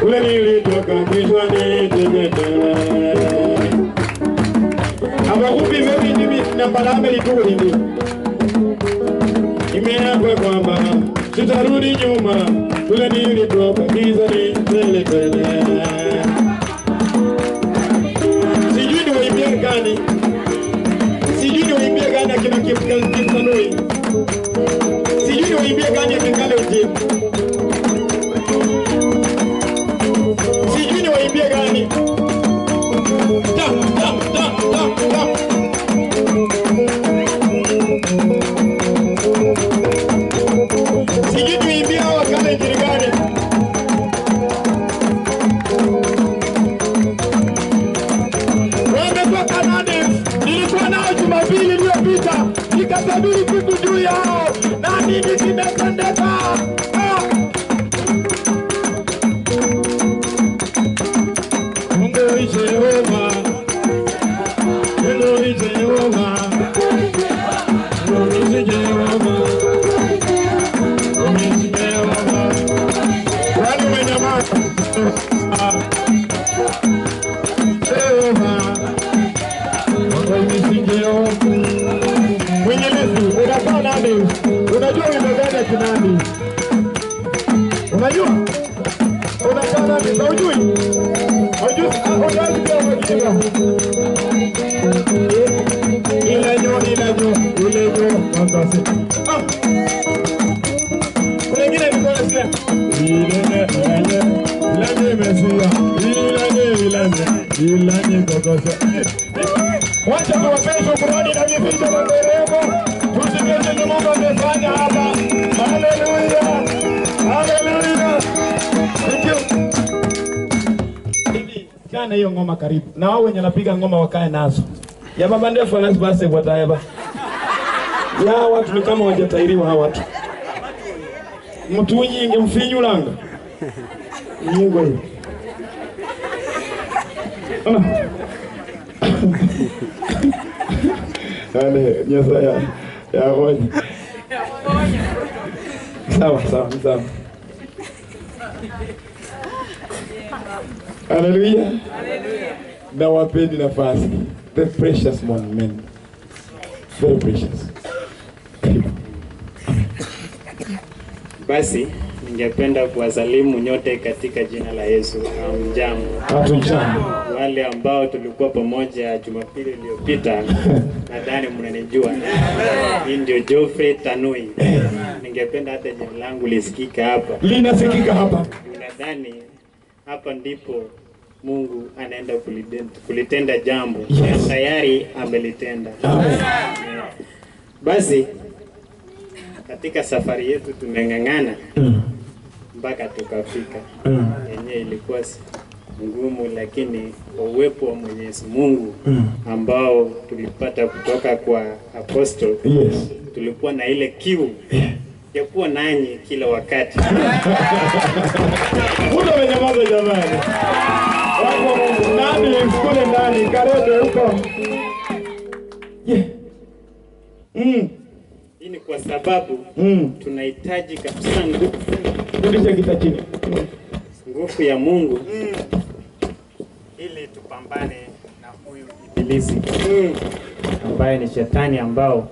kule nilitoka kichwani Tegeta. Abakupi mimi ndimi nambalame imeakwe kwamba sitarudi nyuma. Kule nilitoka tele tele. Sijui ni waimbie gani, sijui ni waimbie gani akina Kip- Kiptanui, sijui ni waimbie gani akingale Ujim, 嘟嘟嘟嘟 ilenye, ilenye kokosa. Wacha kuwapea shukurani na vifijo vya nderemo, tusikie chenye Mungu amefanya hapa. Haleluya, haleluya. Thank you. Hivi, kaa na hiyo ngoma karibu, na wao wenye napiga ngoma wakae nazo. Ya baba ndefu anasi basi. Ya watu ni kama wajatairiwa hawa watu. Mtu nyingi mfinyulanga. Mungu huyu. Ah. ya ya roja. Sawa sawa sawa. Haleluya. Na wapeni nafasi. The precious one men. Very precious. Basi ningependa kuwasalimu nyote katika jina la Yesu. Hamjambo. Hatujambo. Wale ambao tulikuwa pamoja Jumapili iliyopita, nadhani mnanijua. Hii ndio Geoffrey Tanui. Ningependa hata jina langu lisikika hapa. Linasikika hapa. Nadhani hapa ndipo Mungu anaenda kulitenda, kulitenda jambo Yes. tayari amelitenda. Basi katika safari yetu tumeng'ang'ana Mm. Mpaka tukafika. Mm. Yenyewe ilikuwa si- ngumu, lakini kwa uwepo wa Mwenyezi Mungu Mm. ambao tulipata kutoka kwa apostol Yes. tulikuwa na ile kiu ya kuwa nanyi kila wakati. Muda umenyamaza jamani. wako Mungu, nani mkule ndani karede huko? Yeah. Mm. Hii ni kwa sababu Mm. tunahitaji kabisa nguvu, Rudisha kita chini. nguvu ya Mungu. Ili tupambane na huyu ibilisi. Ambaye ni shetani ambao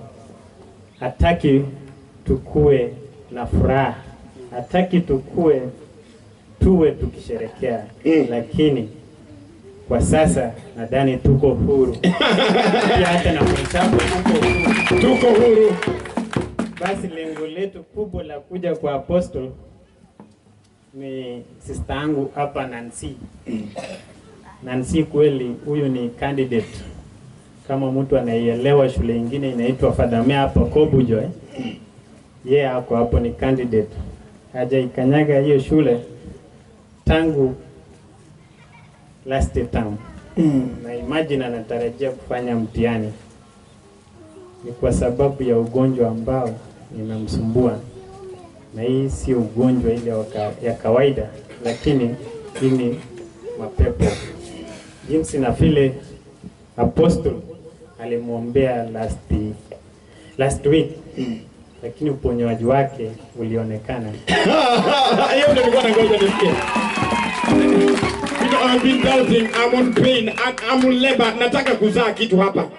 hataki tukue na furaha, hataki tukue tuwe tukisherekea, lakini kwa sasa nadhani tuko huru. Pia hata na mwenzangu tuko huru. Tuko huru. Basi lengo letu kubwa la kuja kwa apostle ni sista yangu hapa Nancy. Nancy kweli huyu ni candidate. Kama mtu anaielewa shule ingine inaitwa Fadhamea hapa eh? Yeye yeah, ako hapo ni candidate. Hajaikanyaga hiyo shule tangu last term. Na imagine anatarajia kufanya mtihani ni kwa sababu ya ugonjwa ambao inamsumbua, na hii si ugonjwa ile ya kawaida, lakini hii ni mapepo. Jinsi na vile apostle alimwombea last, last week lakini uponyaji wake ulionekana. Hiyo ndio been doubting. I'm on pain. I'm on labor. Nataka kuzaa kitu hapa.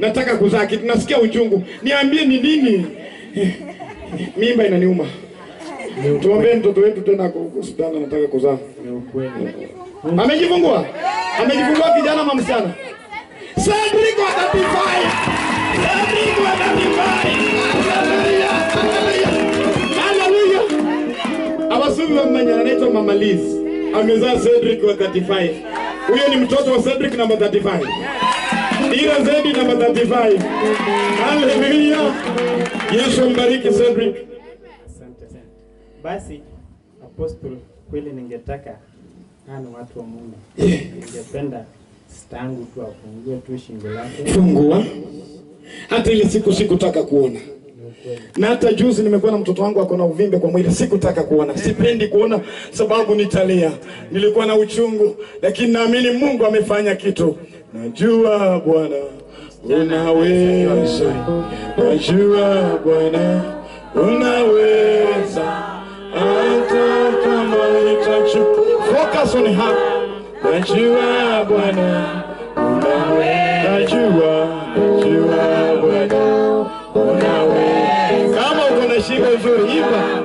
Nataka kuzaa kitu. Nasikia uchungu. Niambie ni nini? Mimba inaniuma. Tuombee mtoto wetu tena hospitali nataka kuzaa. Amejifungua? Amejifungua kijana ama msichana? Cedric wa 35. Cedric wa 35. Hallelujah. Hallelujah. Hallelujah. Abasubi wa anaitwa Mama Liz. Amezaa Cedric wa 35. Huyo ni mtoto wa Cedric namba 35. Ira Zedi namba 35. Hallelujah. Yesu ambariki Cedric. Basi Apostle, kweli ningetaka ana watu wa Mungu. Ningependa stangu tu afungue tu shingo lake. Fungua. Hata ile siku sikutaka kuona. Na hata juzi nimekuwa na mtoto wangu ako na uvimbe kwa mwili, sikutaka kuona, sipendi kuona sababu nitalia. Nilikuwa na uchungu, lakini naamini Mungu amefanya kitu. Najua Bwana unaweza, najua Bwana unaweza, hata kama itachukua. Focus on her. Najua Bwana unaweza, najua, najua Bwana unaweza. Kama uko na shida nzuri, imba.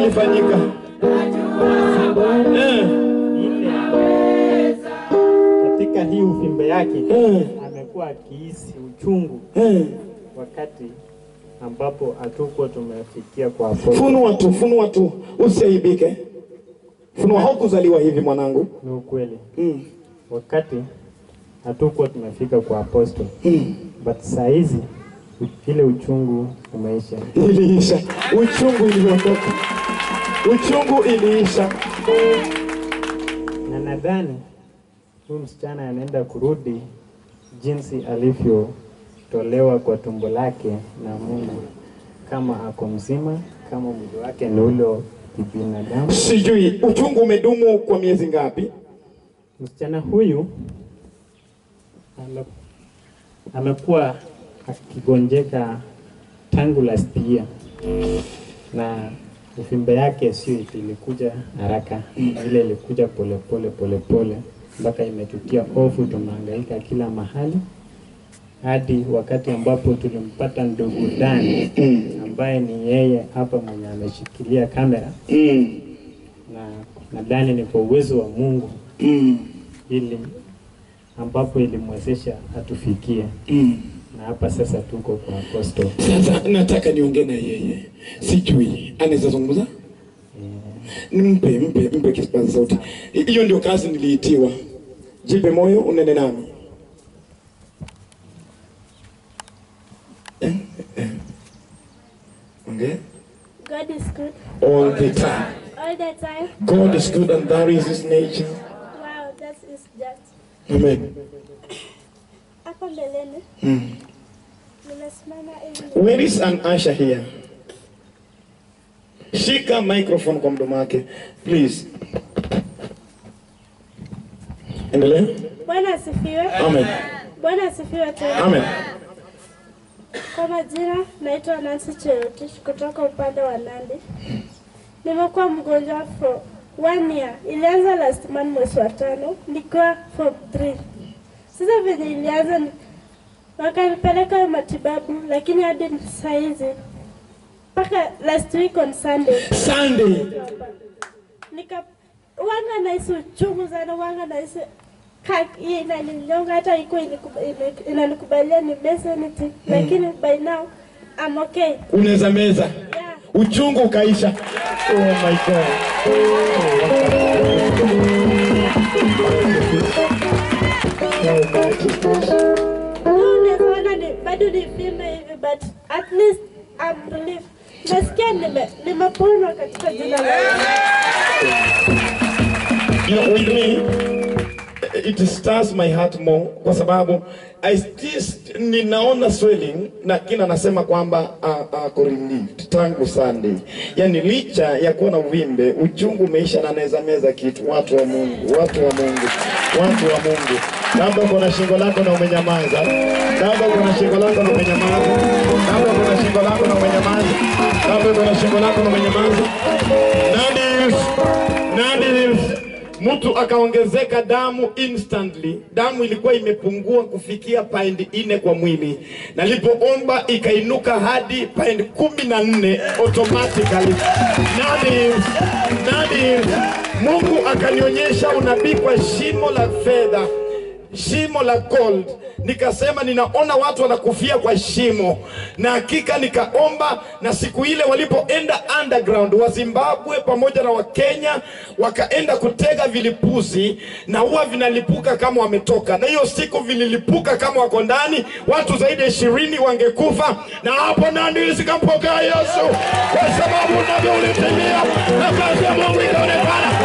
Nini kilifanyika? Eh, katika hii uvimbe yake eh, amekuwa akihisi uchungu eh. wakati ambapo hatuko tumefikia kwa Apostle. Funua tu, funua tu, usiaibike. Funua, haukuzaliwa hivi mwanangu. Ni ukweli. Mm. Wakati hatukuwa tumefika kwa aposto. Mm. But saa hizi ile uchungu umeisha. Iliisha, uchungu iliondoka, uchungu iliisha. na nadhani huyu msichana anaenda kurudi jinsi alivyotolewa kwa tumbo lake na Mungu, kama ako mzima, kama mwili wake ni ule kibinadamu. Sijui uchungu umedumu kwa miezi ngapi? Msichana huyu amekuwa akigonjeka tangu last year na uvimbe yake sio ilikuja haraka, ile ilikuja polepole polepole mpaka imetutia hofu, tumehangaika kila mahali. Hadi wakati ambapo tulimpata ndugu Dani ambaye ni yeye hapa mwenye ameshikilia kamera. Na nadhani ni kwa uwezo wa Mungu. Ili ambapo ilimwezesha atufikie. Na hapa sasa tuko kwa Apostle. Sasa nataka niongee na yeye, sijui anaweza zungumza. Mpe, mpe, mpe kipaza sauti. Hiyo ndio kazi niliitiwa. Jipe moyo, unene nami. Eh, eh. Ongea. God is good All the time. all the time. God is good and that is his nature. Wow, that is just. Amen. Hapo mbeleni Mm. Where is an Asha here? Shika microphone kwa mdomo wake. Please. Endelea. Bwana asifiwe. Amen. Bwana asifiwe tena. Amen. Kwa majina naitwa Nancy Cherotich kutoka upande wa Nandi. Nimekuwa mgonjwa for one year. Ilianza last month mwezi wa tano nikiwa form 3. Sasa venye ilianza ni- wakanipeleka matibabu, lakini hadi saa hizi mpaka last week on Sunday Sunday. nika wanga nahisi uchungu sana, wanga nahisi hii inaninyonga, hata iko inanikubalia ni mesa anything, lakini by now I'm okay. Unaweza meza. Yeah. Uchungu ukaisha. Oh my God. Oh, my unaweza ona ni bado ni vimbe hivi but at least I'm relieved. Nasikia nime nimepona katika jina la. You know, with me, it stirs my heart more kwa sababu I still ninaona swelling na kina nasema kwamba uh, uh, korindi tangu Sunday. Yani licha ya kuwa na uvimbe, uchungu umeisha na naweza meza kitu. Watu wa Mungu, watu wa Mungu, watu wa Mungu. Labda uko na shingo lako na umenyamaza, labda uko na shingo lako na umenyamaza, labda uko na shingo lako na umenyamaza, labda uko na shingo lako na umenyamaza. Nani nani mtu akaongezeka damu instantly. Damu ilikuwa imepungua kufikia pindi ine kwa mwili, nalipoomba ikainuka hadi pindi kumi na nne automatically. Nani, nani, Mungu akanionyesha unabii kwa shimo la fedha shimo la gold. Nikasema ninaona watu wanakufia kwa shimo, na hakika nikaomba, na siku ile walipoenda underground wa Zimbabwe pamoja na Wakenya wakaenda kutega vilipuzi, na huwa vinalipuka kama wametoka, na hiyo siku vililipuka kama wako ndani, watu zaidi ya ishirini wangekufa, na hapo nani zikampokea Yesu, kwa sababu navyo ulitimia, na kazi ya Mungu ikaonekana,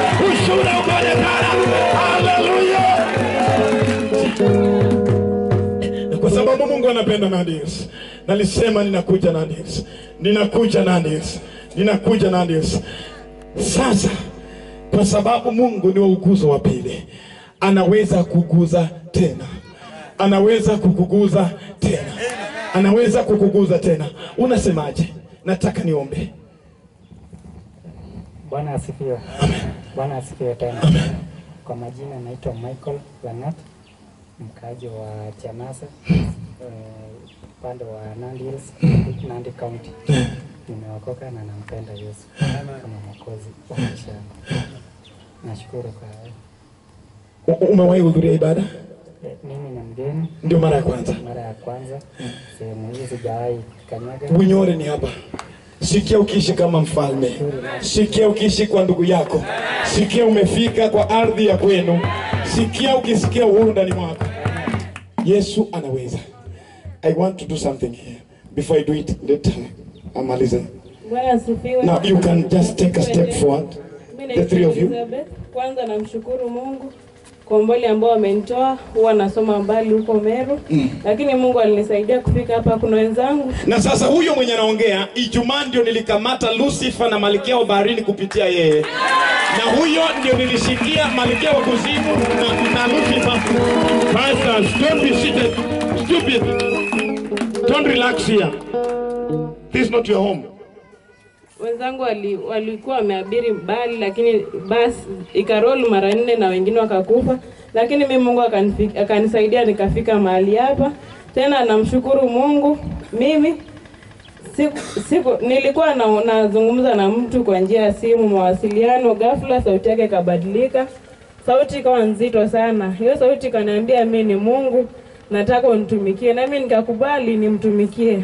Mungu anapenda Nadies, nalisema ninakuja Nadies, ninakuja Nadies, ninakuja Nadies. Sasa kwa sababu Mungu ni wa uguzo wa pili, anaweza kuguza tena, anaweza kukuguza tena, anaweza kukuguza tena. Unasemaje? Nataka niombe. Bwana asifiwe. Bwana asifiwe tena. Amen. Kwa majina naitwa Michael Langat, mkaaji wa Chamasa eh, upande wa Nandi Hills, Nandi County. Nimeokoka na nampenda Yesu kama mwokozi wa maisha yangu. Nashukuru kwa hayo. Umewahi kuhudhuria ibada? Eh, Mimi ni mgeni Ndio mara ya kwanza. mara ya kwanza, sehemu hii sijawahi kanyaga. Bunyore ni hapa. Sikia ukiishi kama mfalme, sikia ukiishi kwa ndugu yako, sikia umefika kwa ardhi ya kwenu, sikia ukisikia uhuru ndani mwako. Yesu anaweza. I want to do something here. Before I do it, let amalize. Now you can just take a step forward. The three of you. Kwanza namshukuru Mungu kwa umbali ambao amenitoa. Huwa nasoma mbali huko Meru, lakini Mungu alinisaidia kufika hapa. Kuna wenzangu Na sasa huyo mwenye anaongea, Ijumaa ndio nilikamata Lucifer na malkia wa baharini kupitia yeye, na huyo ndio nilishikia malkia wa kuzimu na, na Lucifer. Pastor, don't be. Stupid. Don't relax here. This is not your home. wenzangu wali, walikuwa wameabiri bali, lakini basi ikarol mara nne na wengine wakakufa, lakini mimi Mungu akanisaidia nikafika mahali hapa. Tena namshukuru Mungu mimi siku, siku nilikuwa na, nazungumza na mtu kwa njia ya simu mawasiliano, ghafla sauti yake ikabadilika, sauti ikawa nzito sana. Hiyo sauti ikaniambia mimi ni Mungu, nataka unitumikie, na mimi nikakubali nimtumikie.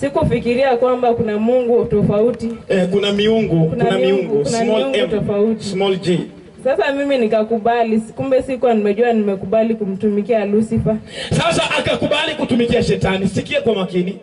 Sikufikiria kwamba kuna Mungu tofauti. Eh, kuna miungu, kuna, Kuna miungu, miungu, kuna small miungu m, tofauti. small g. Sasa mimi nikakubali, kumbe sikuwa nimejua nimekubali kumtumikia Lucifer. Sasa akakubali kutumikia shetani. Sikia kwa makini.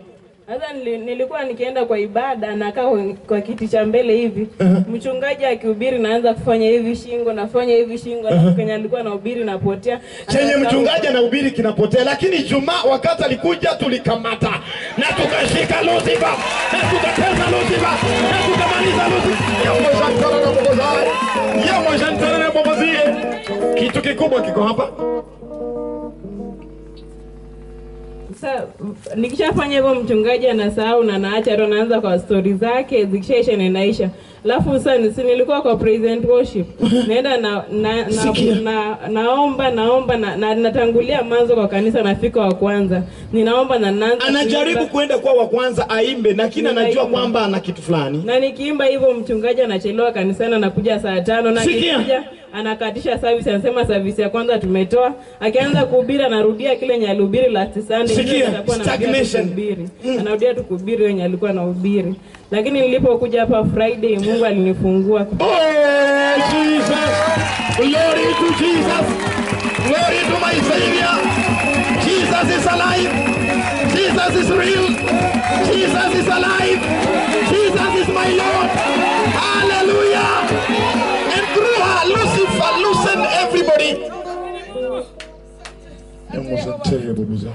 Sasa nilikuwa nikienda kwa ibada nakaa kwa- kwa kiti cha mbele hivi mchungaji akihubiri naanza kufanya hivi shingo nafanya hivi shingo uh -huh. Kwenye alikuwa nahubiri napotea chenye mchungaji anahubiri kinapotea, lakini Jumaa wakati alikuja tulikamata na tukashika Lucifer na tukateza Lucifer na tukamaliza Lucifer. Kitu kikubwa kiko hapa. Sasa nikishafanya hivyo mchungaji anasahau na naacha ndo naanza kwa stori zake zikishaisha na inaisha. Alafu sasa si nilikuwa kwa present worship. Naenda na, na, na, na, na, naomba naomba na, na, natangulia mwanzo kwa kanisa nafika wa kwanza. Ninaomba na nanza. Anajaribu kuimba. kwenda kwa wa kwanza aimbe, lakini anajua kwamba ana kitu fulani. na nikiimba hivyo mchungaji anachelewa kanisani anakuja saa tano na Sikia anakatisha service, anasema service ya kwanza tumetoa. Akianza kuhubiri anarudia kile nyalihubiri last Sunday, ndio atakuwa mm. anarudia tu kuhubiri wenye alikuwa anahubiri. Lakini nilipokuja hapa Friday, Mungu alinifungua. Oh, Jesus. Glory to Jesus. Glory to my Savior. Jesus is alive. Jesus is real. Jesus is alive. Jesus bizarre.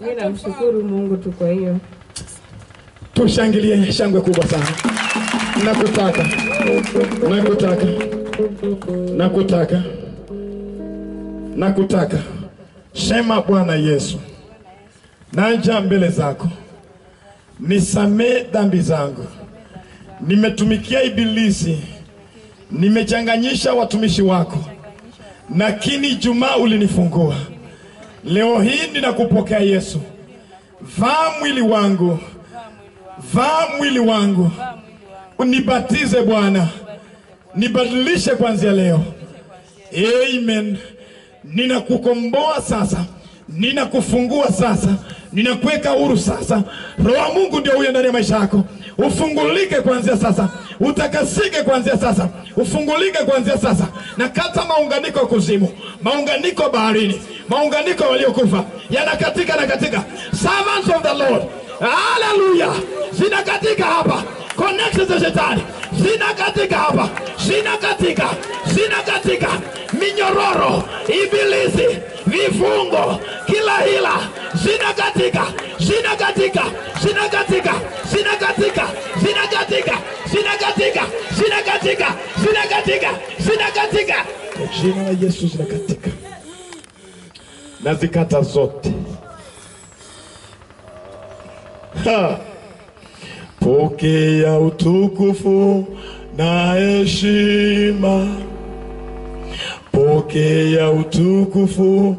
Mi namshukuru Mungu tu kwa hiyo. Tushangilie shangwe kubwa sana. Nakutaka, nakutaka, nakutaka, nakutaka. Sema Bwana Yesu, naja mbele zako, nisamee dhambi zangu. Nimetumikia Ibilisi, nimechanganyisha watumishi wako, lakini Jumaa ulinifungua. Leo hii ninakupokea Yesu, vaa mwili wangu. Vaa mwili wangu, unibatize Bwana, nibadilishe kuanzia leo. Amen. Ninakukomboa sasa, ninakufungua sasa, ninakuweka huru sasa. Roho wa Mungu ndio huyo ndani ya maisha yako, ufungulike kuanzia sasa, utakasike kuanzia sasa, ufungulike kuanzia sasa. Na kata maunganiko kuzimu, maunganiko baharini, maunganiko waliokufa yanakatika na katika. Servants of the Lord, haleluya, zinakatika hapa. Connections za shetani. Zinakatika hapa, zinakatika, zinakatika, minyororo, ibilisi, vifungo, kila hila. Zinakatika, zinakatika, zinakatika, zinakatika, zinakatika, zinakatika. Kwa jina la Yesu zinakatika, nazikata zote. Ha. Pokea utukufu na heshima, pokea utukufu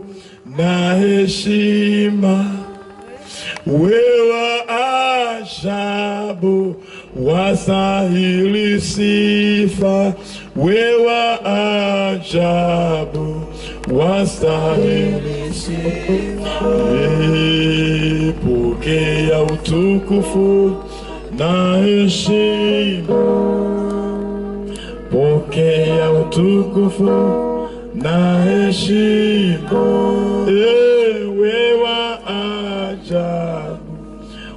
na heshima. Wewe ajabu wastahili sifa, wewe ajabu wastahili sifa. Pokea utukufu na heshima, pokea utukufu na heshima.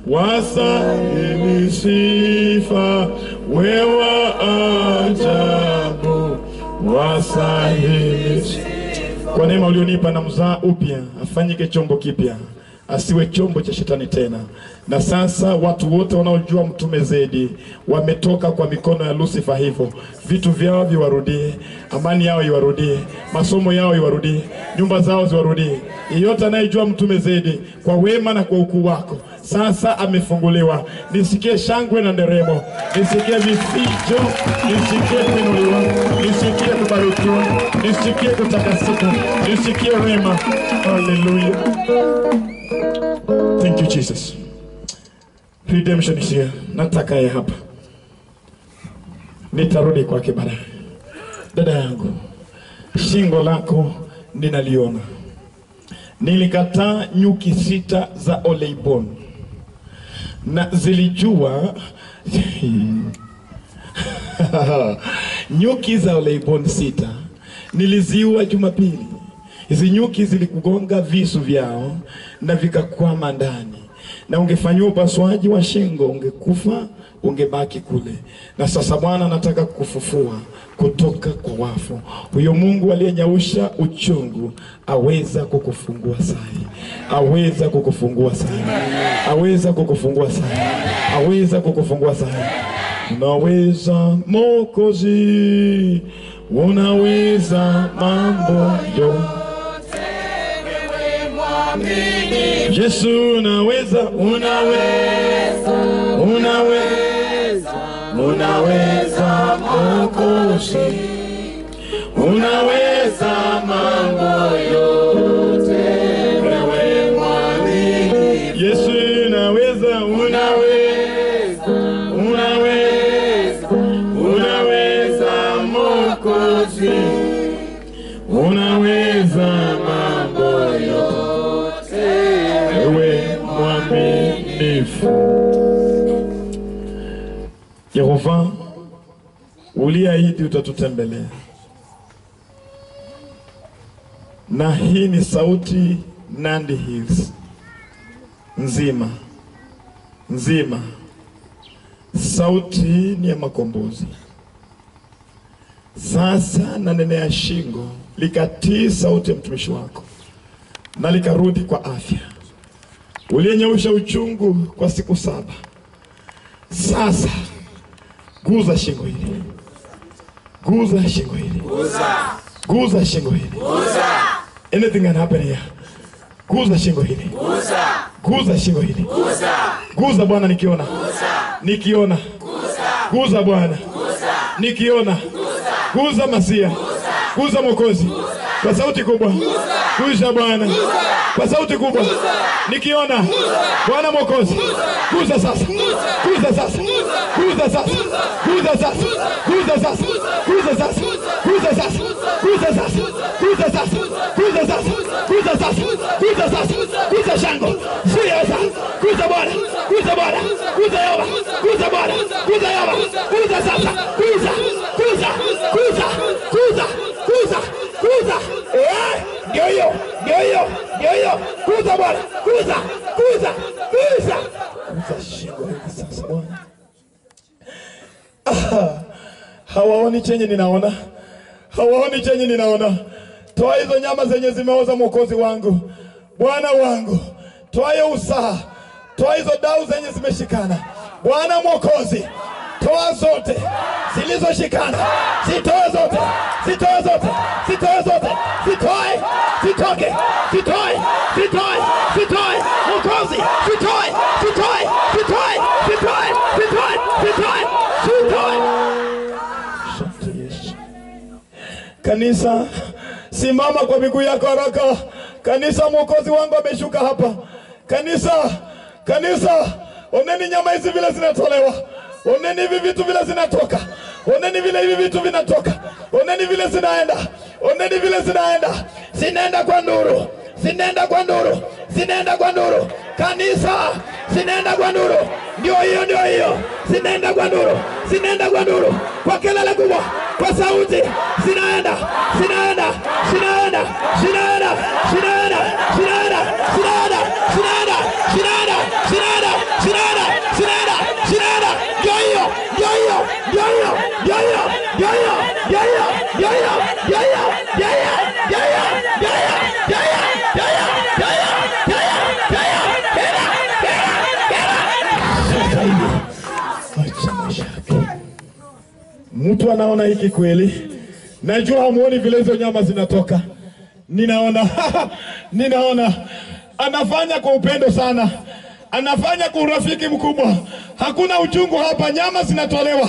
Wastahili sifa, ajabu. Kwa neema ulionipa na mzaa upya, afanyike chombo kipya, asiwe chombo cha shetani tena. Na sasa watu wote wanaojua mtume Zedi wametoka kwa mikono ya Lucifer, hivyo vitu vyao viwarudie, amani yao iwarudie, masomo yao iwarudie, nyumba zao ziwarudie. Yeyote anayejua mtume Zedi kwa wema na kwa ukuu wako sasa amefunguliwa. Nisikie shangwe na nderemo, nisikie vifijo, nisikie kuinuliwa, nisikie kubarikiwa, nisikie kutakasika, nisikie wema. Haleluya, you Jesus. Redemption is here. Nataka ye hapa, nitarudi kwake baadaye. Dada yangu, shingo lako ninaliona. Nilikataa nyuki sita za Oleibon na zilijua nyuki za Oleibon sita niliziua Jumapili. Hizi nyuki zilikugonga visu vyao na vikakwama ndani, na ungefanyiwa upasuaji wa shingo, ungekufa, ungebaki kule. Na sasa Bwana anataka kufufua kutoka kwa wafu. Huyo Mungu aliyenyausha uchungu aweza kukufungua sahi, aweza kukufungua sai, aweza kukufungua sahi, aweza kukufungua sai. Unaweza Mokozi, unaweza mambo yote. Yesu unaweza, unaweza, unaweza, unaweza Mokozi, unaweza mambo yote. Uliahidi utatutembelea, na hii ni sauti Nandi Hills. Nzima. Nzima, sauti ni ya makombozi. Sasa na nene ya shingo likatii sauti ya mtumishi wako, na likarudi kwa afya. Uliyenyeusha uchungu kwa siku saba, sasa guza shingo hili, guza shingo hili, guza. Guza shingo hili. Guza. Anything can happen here. Guza shingo hili, guza. Guza shingo hili, guza. Guza Bwana, nikiona, Guza. nikiona, guza. Guza Bwana, Guza. nikiona, guza. Guza Masia, guza. Mwokozi. Kwa sauti kubwa, guza. Bwana. Kwa sauti kubwa, nikiona. Bwana Mwokozi, guza. Sasa, guza sasa, guza sasa, guza sasa, guza sasa, guza sasa, guza sasa, guza sasa, guza sasa, guza sasa, guza sasa, guza sasa, guza shango, zuia sasa, guza Bwana, guza Bwana, guza Yehova, guza Bwana, guza Yehova, guza sasa, guza, guza, guza, guza, guza, guza, eh, ndio hiyo, ndio hiyo, ndio hiyo, guza Bwana, guza, guza, guza, guza shingo hili sasa Bwana. Ah, hawaoni chenye ninaona, hawaoni chenye ninaona. Toa hizo nyama zenye zimeoza, mwokozi wangu, Bwana wangu, toa hiyo usaha, toa hizo dau zenye zimeshikana, Bwana mwokozi, toa zote zilizoshikana, zitoe zote, zitoe zote, zitoe zote, zitoe, zitoke, zitoe, zitoe, zitoe, mwokozi, zitoe, zitoe, zitoe, zitoe, zitoe, zitoe, zitoe. Asante Yesu. Kanisa, simama kwa miguu yako haraka. Kanisa, mwokozi wangu ameshuka hapa. Kanisa, kanisa, oneni nyama hizi vile zinatolewa, oneni hivi vitu vile zinatoka, oneni vile hivi vitu vinatoka, oneni vile zinaenda, oneni vile zinaenda, zinaenda kwa nduru, zinaenda kwa nduru, zinaenda kwa nduru. Kanisa, zinaenda kwa nduru, ndio hiyo, ndio hiyo, zinaenda kwa nduru, zinaenda kwa nduru, kwa kelele kubwa, kwa sauti, zinaenda, zinaenda, zinaenda, zinaenda, zinaenda, zinaenda, zinaenda, zinaenda, zinaenda, zinaenda, zinaenda, zinaenda, zinaenda, ndio hiyo, ndio hiyo, ndio hiyo, ndio hiyo, ndio hiyo, ndio hiyo, ndio hiyo, ndio hiyo, ndio hiyo, Mtu anaona hiki kweli, najua hamuoni vile hizo nyama zinatoka. Ninaona, ninaona. Anafanya kwa upendo sana, anafanya kwa urafiki mkubwa. Hakuna uchungu hapa, nyama zinatolewa,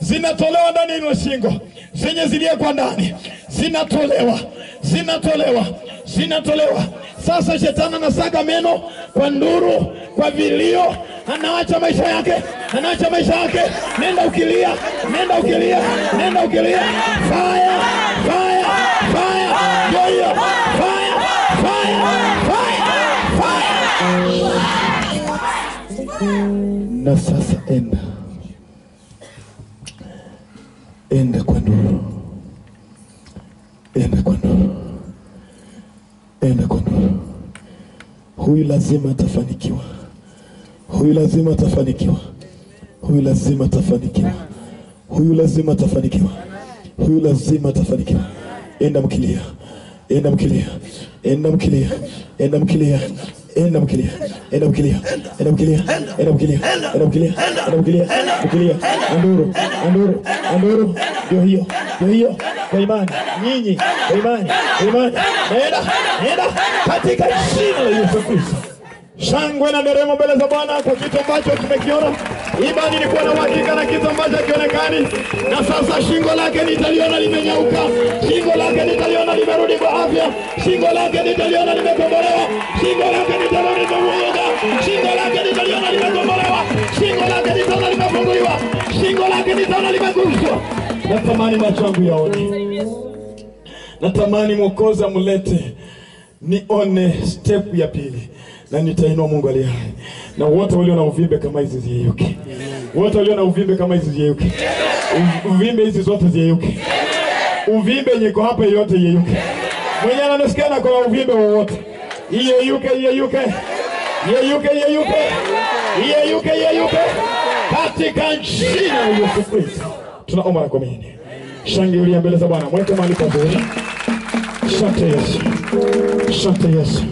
zinatolewa ndani ya shingo, zenye ziliyekwa ndani zinatolewa, zinatolewa, zinatolewa. Sasa shetani anasaga meno kwa nduru, kwa vilio, anaacha maisha yake, anaacha maisha yake. Nenda ukilia, nenda ukilia, nenda ukilia. Fire, fire, fire, ndio hiyo. Fire, fire, fire, fire. Na sasa enda, enda kwa nduru, huyu lazima atafanikiwa, huyu lazima atafanikiwa, huyu lazima atafanikiwa, huyu lazima atafanikiwa, huyu lazima atafanikiwa. Enda mkilia, enda mkilia, enda mkilia, enda mkilia enda mkilia enda mkilia enda mkilia enda mkilia enda mkilia enda mkilia mkilia andoro andoro andoro ndio hiyo ndio hiyo kwa imani, nyinyi, kwa imani, kwa imani, nenda, nenda, katika jina la Yesu Kristo. Shangwe na nderemo mbele za Bwana kwa kitu ambacho tumekiona. Imani ni kuwa na uhakika na kitu ambacho hakionekani, na sasa shingo lake nitaliona limenyauka, shingo lake nitaliona limerudi kwa afya, shingo lake nitaliona limekombolewa, shingo lake nitaliona limeuoga, shingo lake nitaliona limekombolewa, shingo lake nitaona limefunguliwa, shingo lake nitaona limeguswa. Natamani macho yangu yaone, natamani Mwokozi amlete nione step ya pili na nitainua Mungu aliye hai, na wote walio na uvimbe kama hizi ziyeyuke, wote walio na uvimbe kama hizi ziyeyuke, uvimbe hizi zote ziyeyuke, uvimbe nyiko hapa yote iyeyuke. Mwenye ananisikia na kwa uvimbe wowote. Iyeyuke, iyeyuke, iyeyuke, iyeyuke, iyeyuke, iyeyuke, katika jina la Yesu Kristo tunaomba na kuamini. Shangilia mbele za Bwana, mweke mahali pazuri. Asante Yesu, asante Yesu.